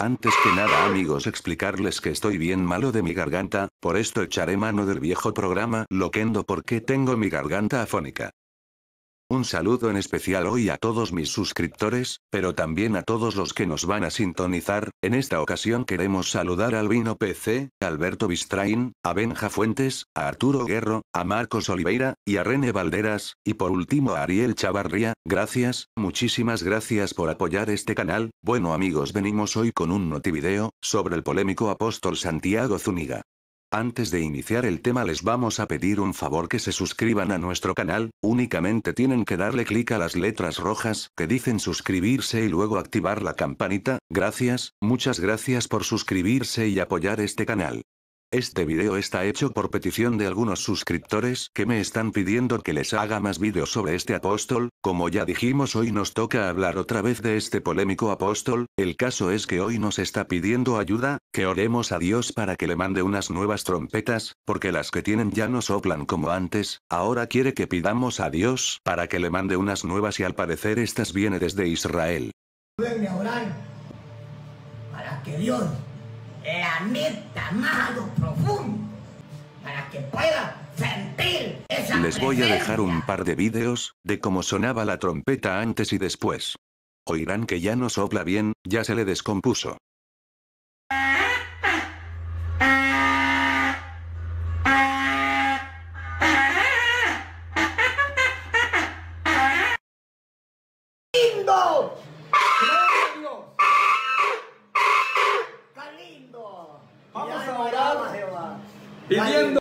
Antes que nada amigos explicarles que estoy bien malo de mi garganta, por esto echaré mano del viejo programa Loquendo porque tengo mi garganta afónica. Un saludo en especial hoy a todos mis suscriptores, pero también a todos los que nos van a sintonizar, en esta ocasión queremos saludar al Vino PC, a Alberto Bistrain, a Benja Fuentes, a Arturo Guerro, a Marcos Oliveira, y a René Valderas, y por último a Ariel Chavarría, gracias, muchísimas gracias por apoyar este canal, bueno amigos venimos hoy con un notivideo, sobre el polémico apóstol Santiago Zúñiga. Antes de iniciar el tema les vamos a pedir un favor que se suscriban a nuestro canal, únicamente tienen que darle clic a las letras rojas que dicen suscribirse y luego activar la campanita, gracias, muchas gracias por suscribirse y apoyar este canal. Este video está hecho por petición de algunos suscriptores que me están pidiendo que les haga más vídeos sobre este apóstol, como ya dijimos hoy nos toca hablar otra vez de este polémico apóstol, el caso es que hoy nos está pidiendo ayuda, que oremos a Dios para que le mande unas nuevas trompetas, porque las que tienen ya no soplan como antes, ahora quiere que pidamos a Dios para que le mande unas nuevas y al parecer estas viene desde Israel. A orar para que Dios la meta más a lo profundo, para que pueda sentir esa Les voy a dejar un par de vídeos, de cómo sonaba la trompeta antes y después. Oirán que ya no sopla bien, ya se le descompuso. Pidiendo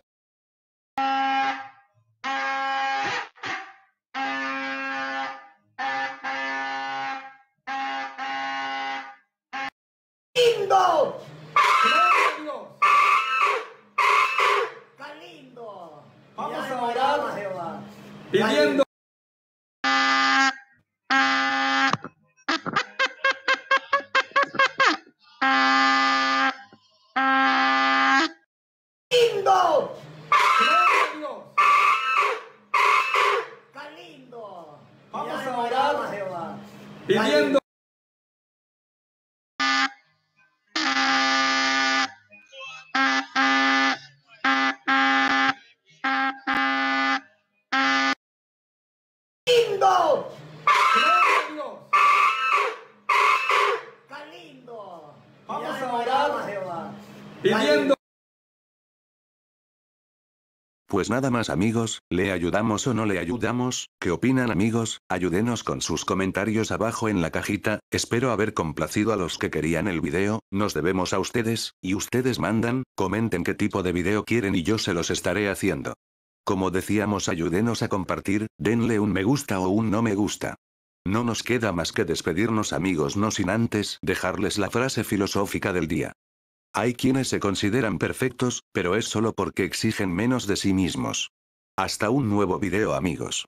¡Lindo! ¡Está lindo! Vamos a orar. pidiendo pidiendo ¡Lindo! ¡Está lindo! Vamos a orar. pidiendo Pues nada más amigos, ¿le ayudamos o no le ayudamos? ¿Qué opinan amigos? Ayúdenos con sus comentarios abajo en la cajita, espero haber complacido a los que querían el video, nos debemos a ustedes, y ustedes mandan, comenten qué tipo de video quieren y yo se los estaré haciendo. Como decíamos ayúdenos a compartir, denle un me gusta o un no me gusta. No nos queda más que despedirnos amigos no sin antes dejarles la frase filosófica del día. Hay quienes se consideran perfectos, pero es solo porque exigen menos de sí mismos. Hasta un nuevo video amigos.